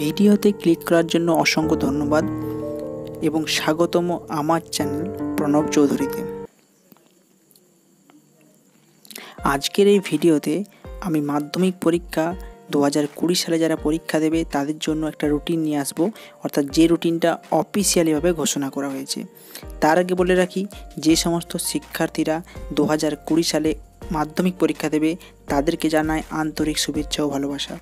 ভিডিওতে ক্লিক করার জন্য অসংখ্য ধন্যবাদ এবং স্বাগতম আমার চ্যানেল প্রণব চৌধুরীতে। আজকের এই ভিডিওতে আমি মাধ্যমিক পরীক্ষা দু হাজার কুড়ি সালে যারা পরীক্ষা দেবে, তাদের জন্য একটা রুটিন নিয়ে আসব। অর্থাৎ যে রুটিনটা অফিসিয়ালিভাবে ঘোষণা করা হয়েছে, তার আগে বলে রাখি, যে সমস্ত শিক্ষার্থীরা দু হাজার কুড়ি সালে মাধ্যমিক পরীক্ষা দেবে তাদেরকে জানায় আন্তরিক শুভেচ্ছা ও ভালোবাসা।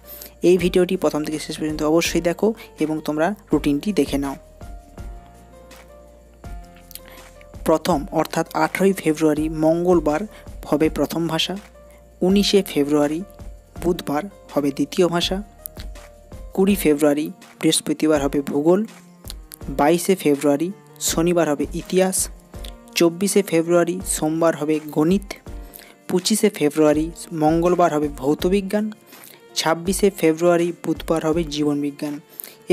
এই ভিডিওটি প্রথম থেকে শেষ পর্যন্ত অবশ্যই দেখো এবং তোমরা রুটিনটি দেখে নাও। প্রথম, অর্থাৎ আঠেরোই ফেব্রুয়ারি, মঙ্গলবার হবে প্রথম ভাষা, উনিশে ফেব্রুয়ারি, বুধবার হবে দ্বিতীয় ভাষা, কুড়ি ফেব্রুয়ারি, বৃহস্পতিবার হবে ভূগোল, বাইশে ফেব্রুয়ারি, শনিবার হবে ইতিহাস, চব্বিশে ফেব্রুয়ারি, সোমবার হবে গণিত পঁচিশে ফেব্রুয়ারি মঙ্গলবার হবে ভৌতবিজ্ঞান ছাব্বিশে ফেব্রুয়ারি বুধবার হবে জীবনবিজ্ঞান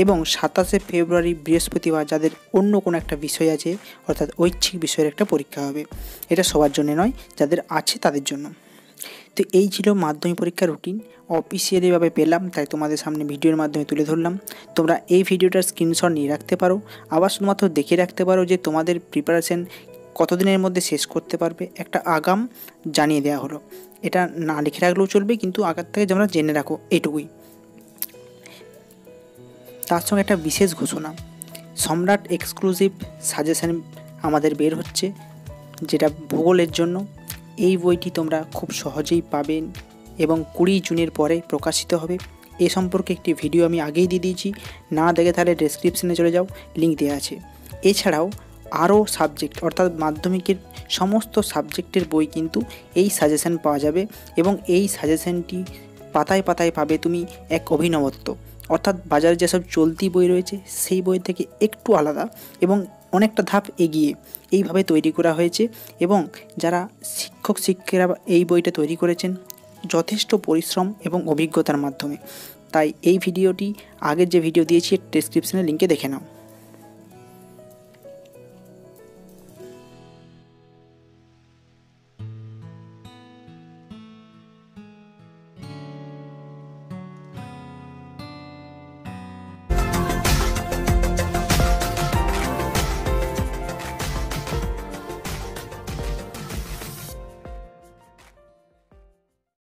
এবং সাতাশে ফেব্রুয়ারি বৃহস্পতিবার যাদের অন্য কোনো একটা বিষয় আছে, অর্থাৎ ঐচ্ছিক বিষয়ের একটা পরীক্ষা হবে। এটা সবার জন্য নয়, যাদের আছে তাদের জন্য। তো এই ছিল মাধ্যমিক পরীক্ষার রুটিন অফিসিয়ালিভাবে পেলাম, তাই তোমাদের সামনে ভিডিওর মাধ্যমে তুলে ধরলাম। তোমরা এই ভিডিওটার স্ক্রিনশট নিয়ে রাখতে পারো। আবার শুধুমাত্র দেখে রাখতে পারো যে তোমাদের প্রিপারেশন কতদিনের মধ্যে শেষ করতে পারবে একটা আগাম জানিয়ে দেওয়া হলো। এটা না লিখে রাখলেও চলবে, কিন্তু আগার থেকে তোমরা জেনে রাখো এটুকুই। তার সঙ্গে একটা বিশেষ ঘোষণা। সম্রাট এক্সক্লুসিভ সাজেশন আমাদের বের হচ্ছে, যেটা ভূগোলের জন্য। এই বইটি তোমরা খুব সহজেই পাবেন এবং কুড়ি জুনের পরে প্রকাশিত হবে। এ সম্পর্কে একটি ভিডিও আমি আগেই দিয়ে দিয়েছি। না দেখে তাহলে ডেসক্রিপশনে চলে যাও লিঙ্ক দেওয়া আছে। এছাড়াও আরও সাবজেক্ট অর্থাৎ মাধ্যমিকের সমস্ত সাবজেক্টের বই কিন্তু এই সাজেশন পাওয়া যাবে এবং এই সাজেশনটি পাতায় পাতায় পাবে তুমি এক অভিনবত্ব। অর্থাৎ বাজারে যেসব চলতি বই রয়েছে, সেই বই থেকে একটু আলাদা এবং অনেকটা ধাপ এগিয়ে এইভাবে তৈরি করা হয়েছে এবং যারা শিক্ষক, শিক্ষিকারা এই বইটা তৈরি করেছেন, যথেষ্ট পরিশ্রম এবং অভিজ্ঞতার মাধ্যমে। তাই এই ভিডিওটি আগের যে ভিডিও দিয়েছি ডেসক্রিপশনে লিঙ্কে দেখে নাও।